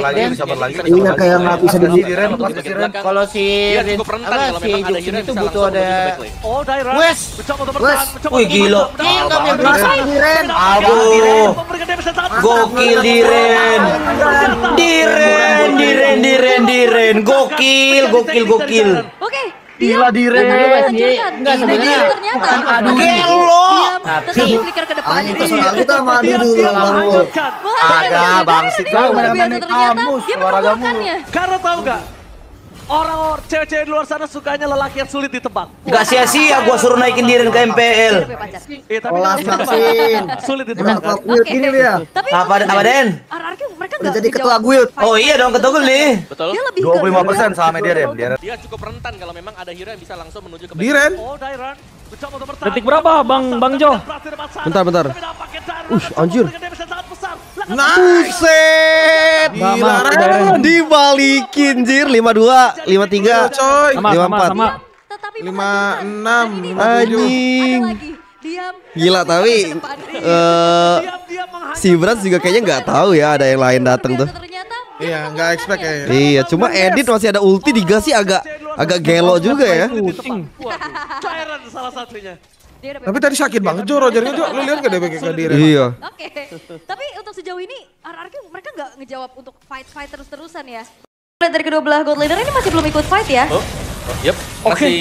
lagi, Den. sabar lagi. Iya kayak nggak bisa di Diren, lepas Diren. Kalau si rentan apa kalau si itu butuh ada. Oh. Wes. Wes. Wih, gila. berasa bertahan. Diren. Aduh. Gokil Diren. Diren, Diren, Diren, Diren. Gokil, gokil, gokil. Gila, Diren. Diren. Enggak, sebenarnya ternyata. aduh. Gelo. Diam, tetapi flicker ke depan. Anjing personal kita sama adu Diam, dulu diam, bang lu. menghancurkan. Agak bangsik Luar banget. biasa Mana ternyata. Dia olahragamu. mengumpulkannya. Karena tahu nggak? Orang-orang cewek-cewek di luar sana sukanya lelaki yang sulit ditebak. Gak sia-sia gua suruh naikin Diren ke MPL. Dia. Iya, tapi. Maxin. Sulit Emang ditebak. kok gini dia. Apa apa Den? RRQ mereka Udah jadi ketua guild. Oh iya dong ketua gue nih. Betul. Dia lebih 25% sama Diren. Diren. Dia cukup rentan kalau memang ada hero yang bisa langsung menuju ke Diren. Oh, bertahan. Detik berapa, Bang Bang Jo? Bentar, bentar. Ush, anjir. Buset. Diren. Dibalikin jir 52, 53. Coy. Sama, Lima enam. Diam. Gila tapi eh si Brans juga kayaknya nggak tahu ya ada yang lain datang tuh. Iya, nggak expect mengumpulkannya. kayaknya. Iya, cuma edit masih ada ulti digas sih agak agak gelo juga ya. Dairan salah satunya. Tapi tadi sakit banget Jo, Rogernya Jo. Lu lihat gak dia pakai ke Diren? Iya. Oke. Tapi untuk sejauh ini RRQ mereka nggak ngejawab untuk fight-fight terus-terusan ya. Lihat dari kedua belah gold leader ini masih belum ikut fight ya. Oh, yep. Masih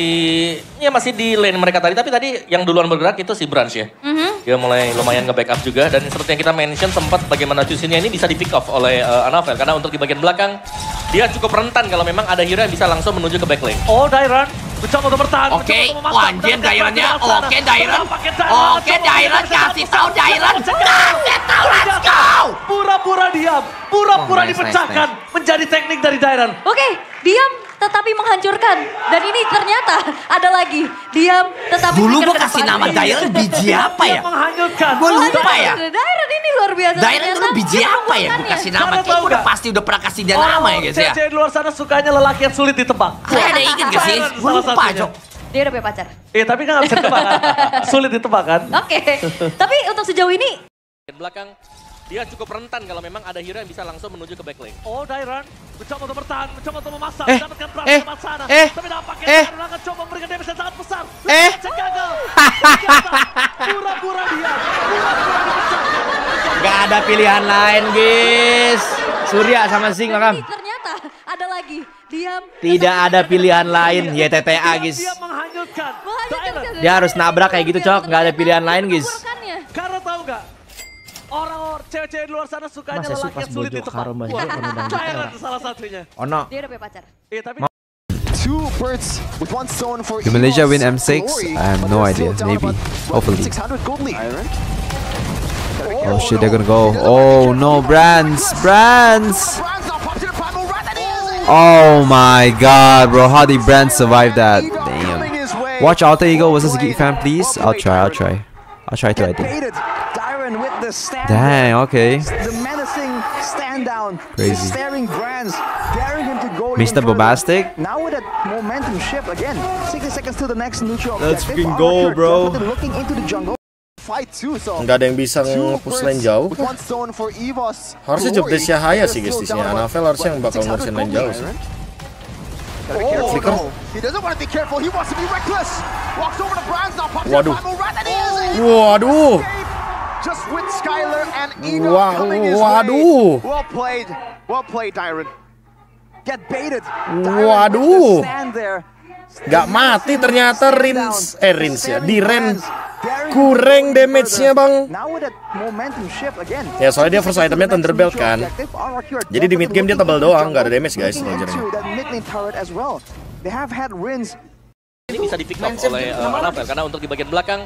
ya masih di lane mereka tadi, tapi tadi yang duluan bergerak itu si Branch ya. Mhm. Dia mulai lumayan nge-backup juga dan seperti yang kita mention sempat bagaimana Chusinnya ini bisa di pick off oleh uh, Anavel karena untuk di bagian belakang dia cukup rentan kalau memang ada hero yang bisa langsung menuju ke back lane. Oh, Dairan. Mencoba untuk bertahan. Oke, wah, memasak. anjir, Dairannya. Oke, Dairan. Oke, Dairan, kasih tahu. Dairan. Kasih tahu, let's go. Pura-pura diam. Pura-pura Oh, nice, dipecahkan. Menjadi teknik dari Dairan. Oke, diam tetapi menghancurkan. Dan ini ternyata ada lagi. Diam tetapi Dulu ke kasih nama Dairan biji apa ya? menghanyutkan. Gua lupa ya. Dairan ini luar biasa. Ternyata. dulu biji apa ya? Gue kasih nama, Karena kayak tahu gue udah pasti udah pernah kasih dia nama ya guys ya. Cewek-cewek di luar sana sukanya lelaki yang sulit ditebak. Saya ada inget gak sih? Gue lupa. Jok. Dia udah punya pacar. Iya, tapi kan gak bisa ditebak kan? Sulit ditebak kan? Oke. Tapi untuk sejauh ini belakang dia cukup rentan kalau memang ada hero yang bisa langsung menuju ke back lane. Oh, Dairan mencoba untuk bertahan, mencoba untuk memasak, Eh, mendapatkan peran eh, tempat sana. eh, tapi nampaknya eh. Dairan akan coba memberikan damage yang sangat besar. Eh. Gagal. Pura-pura dia. Pura-pura. Gak ada pilihan lain, guys. Surya sama Sing rekam. ini ternyata ada lagi. Diam. Tidak ada pilihan lain, YTTA, guys. Dia menghanyutkan. Dairan. Dia harus nabrak kayak gitu, Cok. Nggak ada pilihan lain, guys. Mengumpulkannya. Karena tahu nggak? Orang-orang cewek-cewek di luar sana sukanya Masa lelaki suka yang sulit bojo ditebak. karo mbak Wah, Jo, kono dan Dairan salah satunya. Ono. Dia udah punya pacar. Iya, tapi Two birds with one stone for Did Malaysia Eagles. win M6? Glory, I have but no they're idea. still down Maybe. about, what, Hopefully. 600 gold lead. Oh shit, they're gonna go. Oh no, Brands! Brands! Brands now pops in the primal run, and he is in. Oh my god, bro. How did Brands survive that? Eagle coming Damn. his way. Watch Alter Ego versus Well Geek Fan, played. please. Well I'll played, try, I'll Tyron. try. I'll try to, I Get think. Dang, okay. The menacing stand down. Crazy. Staring Brands, daring him to go Mr. Bombastic. Now with that momentum shift again. 60 seconds to the next neutral Let's objective. freaking go, bro. Looking into the jungle. Fight too, so Nggak ada yang bisa Two nge-push lane jauh. with one stone for Evos. Harusnya job desk-nya Haya sih, guys, di still sini. down Anafel about harusnya yang bakal 600 ngurusin lane jauh sih. Flicker. no. He doesn't want to be careful. He wants to be reckless. Walks over to Brands now. Pops Waduh. Waduh. Just with Skylar and Eagle Wah- coming his waduh. way. Well played. Well played, Dyron. Get baited. Waduh. Stand there. Gak mati ternyata Rins eh Rins ya di Ren kurang damage-nya bang. Ya, soalnya dia first itemnya Thunderbelt kan. Jadi di mid game dia tebal doang, nggak ada damage, guys, Rogernya. Ini bisa di pick off oleh uh, karena untuk di bagian belakang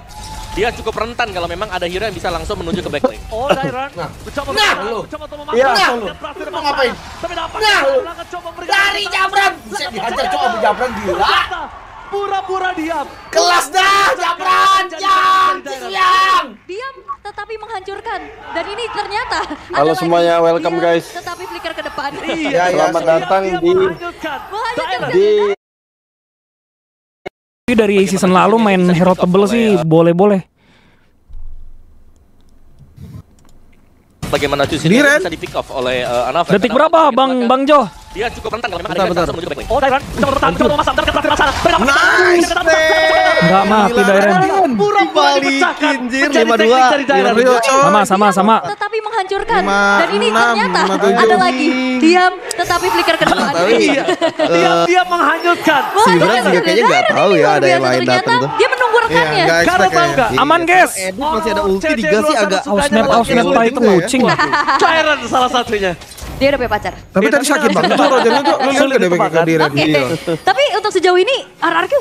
dia cukup rentan kalau memang ada hero yang bisa langsung menuju ke back lane. Oh, Dairan mencoba untuk bertahan, mencoba untuk memasak. Iya, mendapatkan lu. Lu mau ngapain? Tapi nampaknya Nah, lu. Dairan akan coba memberikan Lari, Jabran! Buset, dihajar, coba sama Jabran, gila. Pura-pura diam. Kelas dah Jabran Jam siang Diam tetapi menghancurkan. Dan ini ternyata Halo semuanya, welcome, Diam, guys. Tetapi flicker ke depan. Iya, Selamat datang dia di di Tapi dari season lalu main hero tebel sih boleh-boleh. bagaimana Chus ini bisa di pick off oleh uh, Anavel. Detik Karena berapa Bang Bang Jo? Dia cukup rentan kalau memang Bentar, menuju backline. Oh, Dairon, kita bertahan, kita bertahan, kita bertahan, kita bertahan. Nice, Nggak mati Dairen. Pura balikin, jir, 5-2. Dari Dairon. Rio, coy. Sama sama sama. Tetapi menghancurkan. Lima, Dan ini enam, ternyata ada lagi. Diam, tetapi flicker kedua. Iya, dia dia menghanyutkan. Menghancurkan juga kayaknya nggak Dairon tahu ya ada yang lain Ternyata datang tuh. Dia menunggu rekannya. Iya, nggak Karena tahu ya. nggak? Aman guys. Edit masih ada ulti digas sih agak sana Aus sukanya map, aus lelaki map yang tai itu kucing. Dairon salah satunya. Dia udah punya pacar. Tapi tadi sakit banget tuh Rogernya, Jo. Lu lihat ke? Oke. Tapi untuk sejauh ini RRQ